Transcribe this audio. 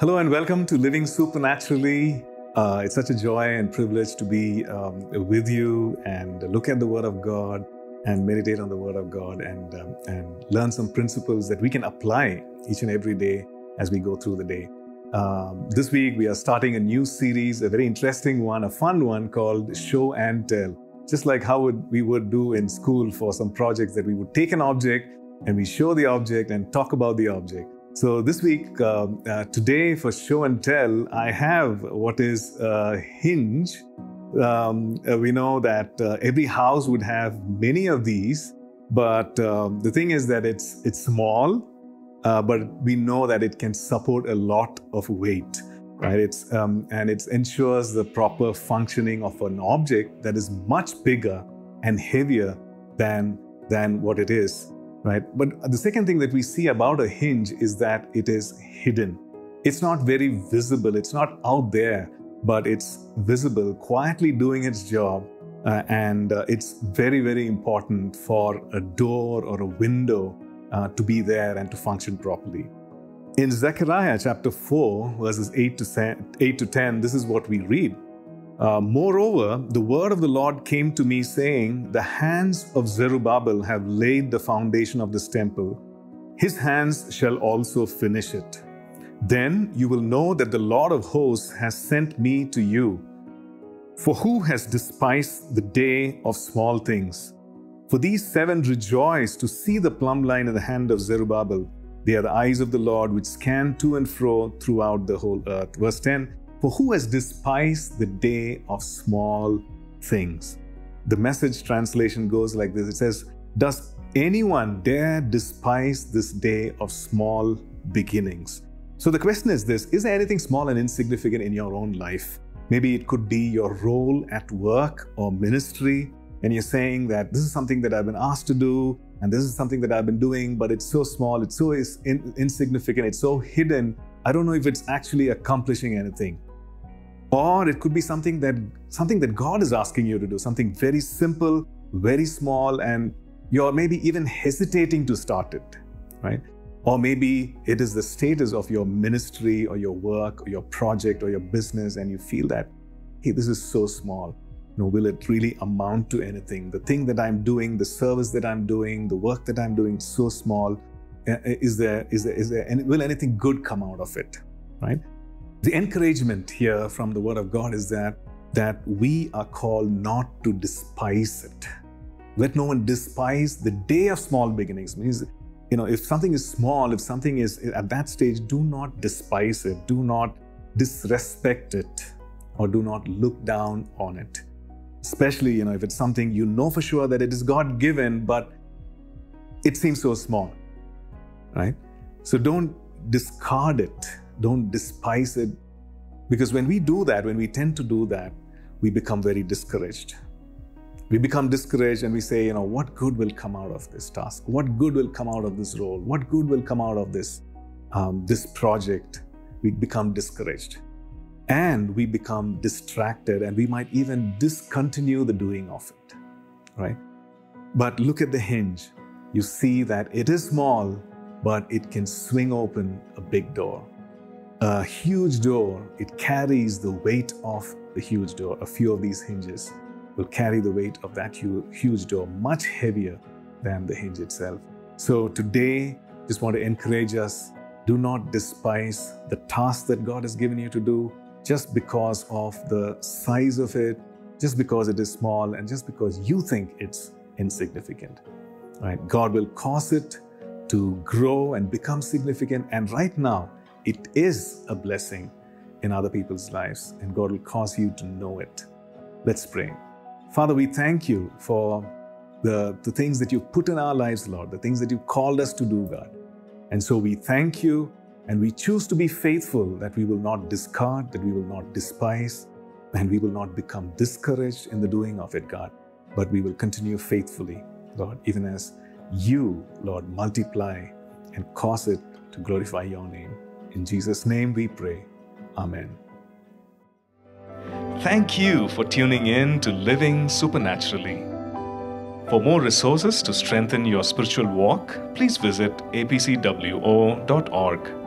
Hello and welcome to Living Supernaturally. Uh, it's such a joy and privilege to be um, with you and look at the Word of God and meditate on the Word of God and, um, and learn some principles that we can apply each and every day as we go through the day. Um, this week, we are starting a new series, a very interesting one, a fun one called Show and Tell. Just like how would, we would do in school for some projects that we would take an object and we show the object and talk about the object. So this week, uh, uh, today for show and tell, I have what is a hinge. Um, uh, we know that uh, every house would have many of these, but um, the thing is that it's it's small, uh, but we know that it can support a lot of weight, right? It's um, and it ensures the proper functioning of an object that is much bigger and heavier than than what it is right? But the second thing that we see about a hinge is that it is hidden. It's not very visible, it's not out there, but it's visible, quietly doing its job. Uh, and uh, it's very, very important for a door or a window uh, to be there and to function properly. In Zechariah chapter 4, verses 8 to, 8 to 10, this is what we read. Uh, moreover, the word of the Lord came to me, saying, The hands of Zerubbabel have laid the foundation of this temple. His hands shall also finish it. Then you will know that the Lord of hosts has sent me to you. For who has despised the day of small things? For these seven rejoice to see the plumb line in the hand of Zerubbabel. They are the eyes of the Lord which scan to and fro throughout the whole earth. Verse 10 for who has despised the day of small things? The message translation goes like this it says, Does anyone dare despise this day of small beginnings? So the question is this Is there anything small and insignificant in your own life? Maybe it could be your role at work or ministry, and you're saying that this is something that I've been asked to do, and this is something that I've been doing, but it's so small, it's so in- insignificant, it's so hidden. I don't know if it's actually accomplishing anything. Or it could be something that something that God is asking you to do, something very simple, very small, and you're maybe even hesitating to start it, right? Or maybe it is the status of your ministry or your work or your project or your business, and you feel that, hey, this is so small. You know, will it really amount to anything? The thing that I'm doing, the service that I'm doing, the work that I'm doing, so small. Eh, eh, is there, is there, is there, and will anything good come out of it? Right? The encouragement here from the Word of God is that, that we are called not to despise it. Let no one despise the day of small beginnings. Means, you know, if something is small, if something is at that stage, do not despise it, do not disrespect it, or do not look down on it. Especially, you know, if it's something you know for sure that it is God given, but it seems so small, right? So don't discard it don't despise it. Because when we do that, when we tend to do that, we become very discouraged. We become discouraged and we say, you know, what good will come out of this task? What good will come out of this role? What good will come out of this, um, this project? We become discouraged. And we become distracted and we might even discontinue the doing of it, right? But look at the hinge. You see that it is small, but it can swing open a big door a huge door, it carries the weight of the huge door. A few of these hinges will carry the weight of that huge door, much heavier than the hinge itself. So today, just want to encourage us do not despise the task that God has given you to do just because of the size of it, just because it is small, and just because you think it's insignificant. Right? God will cause it to grow and become significant. And right now, it is a blessing in other people's lives, and God will cause you to know it. Let's pray. Father, we thank you for the, the things that you've put in our lives, Lord, the things that you've called us to do, God. And so we thank you and we choose to be faithful that we will not discard, that we will not despise, and we will not become discouraged in the doing of it, God, but we will continue faithfully, Lord, even as you, Lord, multiply and cause it to glorify your name. In Jesus' name we pray. Amen. Thank you for tuning in to Living Supernaturally. For more resources to strengthen your spiritual walk, please visit apcwo.org.